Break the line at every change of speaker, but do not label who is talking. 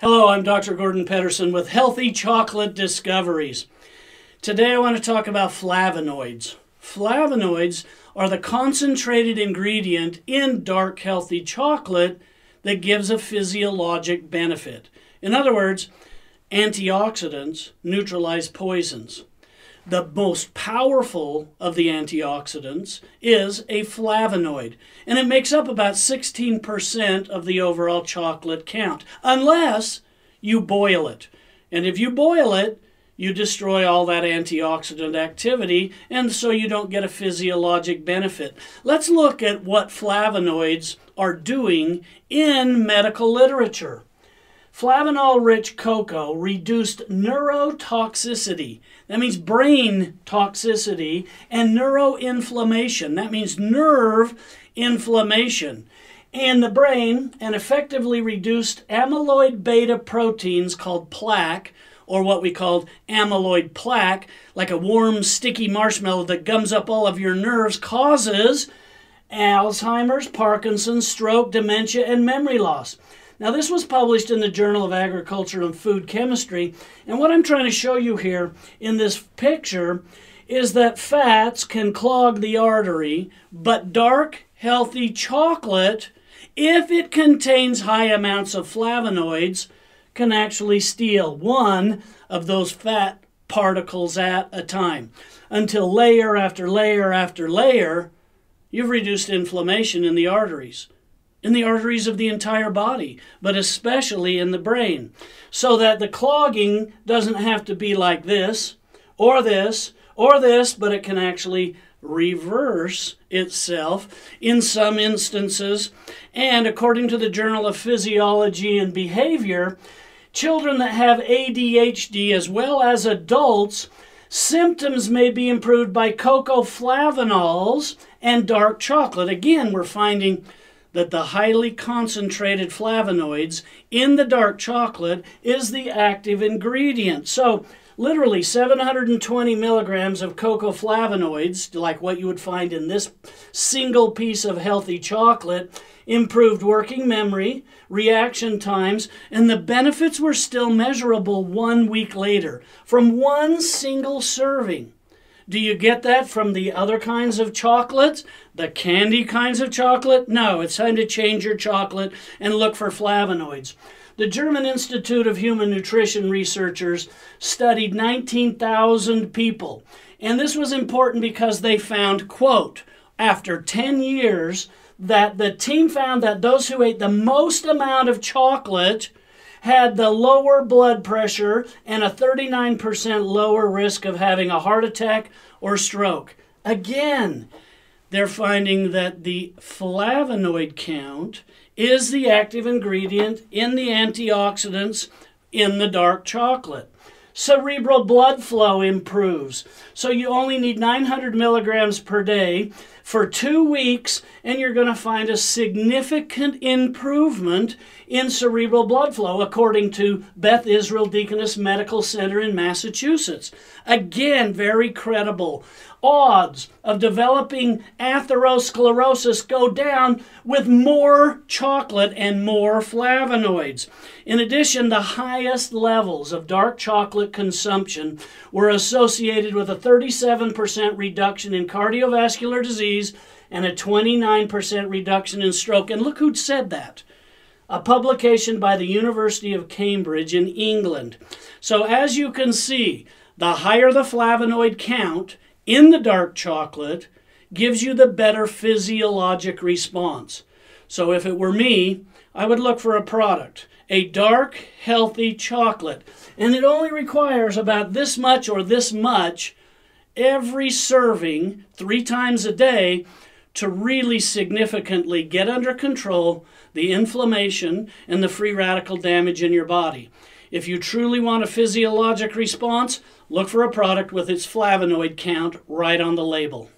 Hello, I'm Dr. Gordon Pedersen with Healthy Chocolate Discoveries. Today I want to talk about flavonoids. Flavonoids are the concentrated ingredient in dark, healthy chocolate that gives a physiologic benefit. In other words, antioxidants neutralize poisons. The most powerful of the antioxidants is a flavonoid, and it makes up about 16% of the overall chocolate count, unless you boil it. And if you boil it, you destroy all that antioxidant activity, and so you don't get a physiologic benefit. Let's look at what flavonoids are doing in medical literature. Flavanol rich cocoa reduced neurotoxicity. That means brain toxicity and neuroinflammation. That means nerve inflammation. In the brain, and effectively reduced amyloid beta proteins called plaque, or what we called amyloid plaque, like a warm, sticky marshmallow that gums up all of your nerves, causes Alzheimer's, Parkinson's, stroke, dementia, and memory loss. Now, this was published in the Journal of Agriculture and Food Chemistry, and what I'm trying to show you here in this picture is that fats can clog the artery, but dark, healthy chocolate, if it contains high amounts of flavonoids, can actually steal one of those fat particles at a time. Until layer after layer after layer, you've reduced inflammation in the arteries in the arteries of the entire body, but especially in the brain, so that the clogging doesn't have to be like this, or this, or this, but it can actually reverse itself in some instances. And according to the Journal of Physiology and Behavior, children that have ADHD as well as adults, symptoms may be improved by cocoa flavanols and dark chocolate. Again, we're finding that the highly concentrated flavonoids in the dark chocolate is the active ingredient. So, literally 720 milligrams of cocoa flavonoids, like what you would find in this single piece of healthy chocolate, improved working memory, reaction times, and the benefits were still measurable one week later from one single serving. Do you get that from the other kinds of chocolates? The candy kinds of chocolate? No, it's time to change your chocolate and look for flavonoids. The German Institute of Human Nutrition researchers studied 19,000 people. And this was important because they found, quote, after 10 years, that the team found that those who ate the most amount of chocolate had the lower blood pressure and a 39% lower risk of having a heart attack or stroke. Again, they're finding that the flavonoid count is the active ingredient in the antioxidants in the dark chocolate. Cerebral blood flow improves. So you only need 900 milligrams per day for two weeks, and you're going to find a significant improvement in cerebral blood flow, according to Beth Israel Deaconess Medical Center in Massachusetts. Again, very credible. Odds of developing atherosclerosis go down with more chocolate and more flavonoids. In addition, the highest levels of dark chocolate consumption were associated with a 37% reduction in cardiovascular disease disease and a 29% reduction in stroke. And look who said that. A publication by the University of Cambridge in England. So, as you can see, the higher the flavonoid count in the dark chocolate gives you the better physiologic response. So, if it were me, I would look for a product, a dark, healthy chocolate. And it only requires about this much or this much every serving three times a day to really significantly get under control the inflammation and the free radical damage in your body. If you truly want a physiologic response, look for a product with its flavonoid count right on the label.